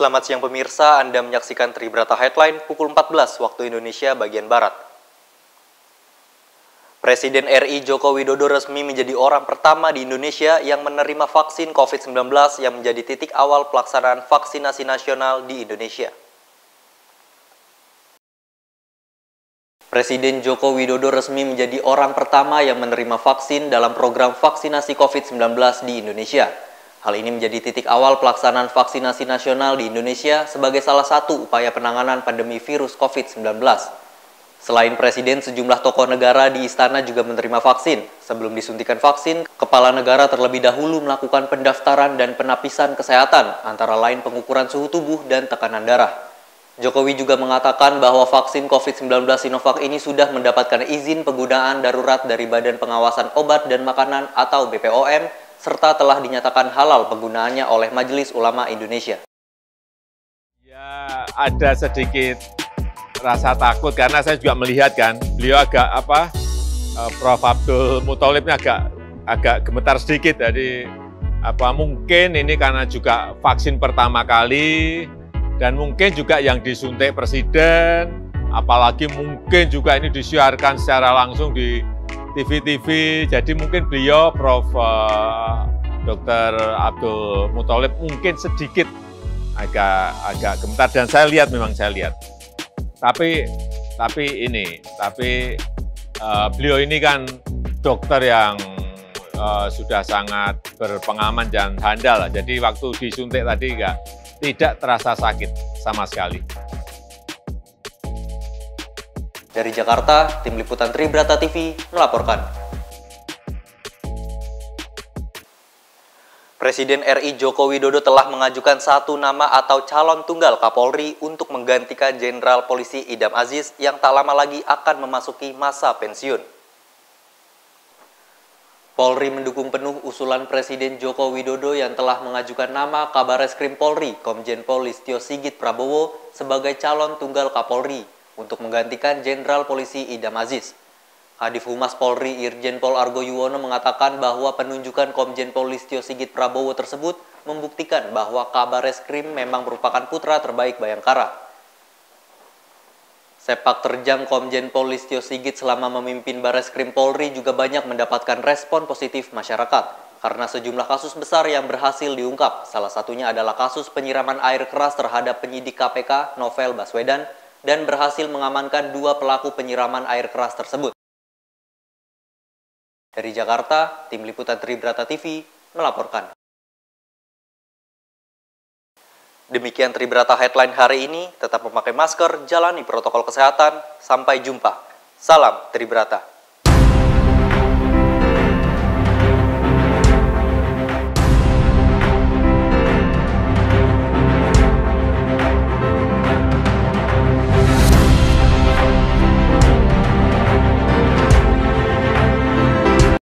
Selamat siang pemirsa, Anda menyaksikan Tribrata Headline pukul 14 waktu Indonesia bagian Barat. Presiden RI Joko Widodo resmi menjadi orang pertama di Indonesia yang menerima vaksin COVID-19 yang menjadi titik awal pelaksanaan vaksinasi nasional di Indonesia. Presiden Joko Widodo resmi menjadi orang pertama yang menerima vaksin dalam program vaksinasi COVID-19 di Indonesia. Hal ini menjadi titik awal pelaksanaan vaksinasi nasional di Indonesia sebagai salah satu upaya penanganan pandemi virus COVID-19. Selain Presiden, sejumlah tokoh negara di istana juga menerima vaksin. Sebelum disuntikan vaksin, kepala negara terlebih dahulu melakukan pendaftaran dan penapisan kesehatan, antara lain pengukuran suhu tubuh dan tekanan darah. Jokowi juga mengatakan bahwa vaksin COVID-19 Sinovac ini sudah mendapatkan izin penggunaan darurat dari Badan Pengawasan Obat dan Makanan atau BPOM, serta telah dinyatakan halal penggunaannya oleh Majelis Ulama Indonesia. Ya, ada sedikit rasa takut karena saya juga melihat kan beliau agak apa eh, Prof Abdul Muthalibnya agak agak gemetar sedikit jadi apa mungkin ini karena juga vaksin pertama kali dan mungkin juga yang disuntik presiden apalagi mungkin juga ini disiarkan secara langsung di TV-TV jadi mungkin beliau Prof uh, Dr. Abdul Muthalib mungkin sedikit agak agak gemetar dan saya lihat memang saya lihat tapi tapi ini tapi uh, beliau ini kan dokter yang uh, sudah sangat berpengalaman dan handal jadi waktu disuntik tadi enggak tidak terasa sakit sama sekali. Dari Jakarta, Tim Liputan Tribrata TV melaporkan. Presiden RI Joko Widodo telah mengajukan satu nama atau calon tunggal Kapolri untuk menggantikan Jenderal Polisi Idam Aziz yang tak lama lagi akan memasuki masa pensiun. Polri mendukung penuh usulan Presiden Joko Widodo yang telah mengajukan nama Kabareskrim Polri, Komjen Pol Listio Sigit Prabowo sebagai calon tunggal Kapolri untuk menggantikan Jenderal Polisi Idam Aziz. Kadif Humas Polri Irjen Pol Argo Yuwono mengatakan bahwa penunjukan Komjen Pol Listio Sigit Prabowo tersebut membuktikan bahwa kabar eskrim memang merupakan putra terbaik Bayangkara. Sepak terjang Komjen Pol Listio Sigit selama memimpin Bareskrim Polri juga banyak mendapatkan respon positif masyarakat karena sejumlah kasus besar yang berhasil diungkap. Salah satunya adalah kasus penyiraman air keras terhadap penyidik KPK Novel Baswedan dan berhasil mengamankan dua pelaku penyiraman air keras tersebut. Dari Jakarta, Tim Liputan Tribrata TV melaporkan. Demikian Tribrata Headline hari ini, tetap memakai masker, jalani protokol kesehatan, sampai jumpa. Salam Tribrata.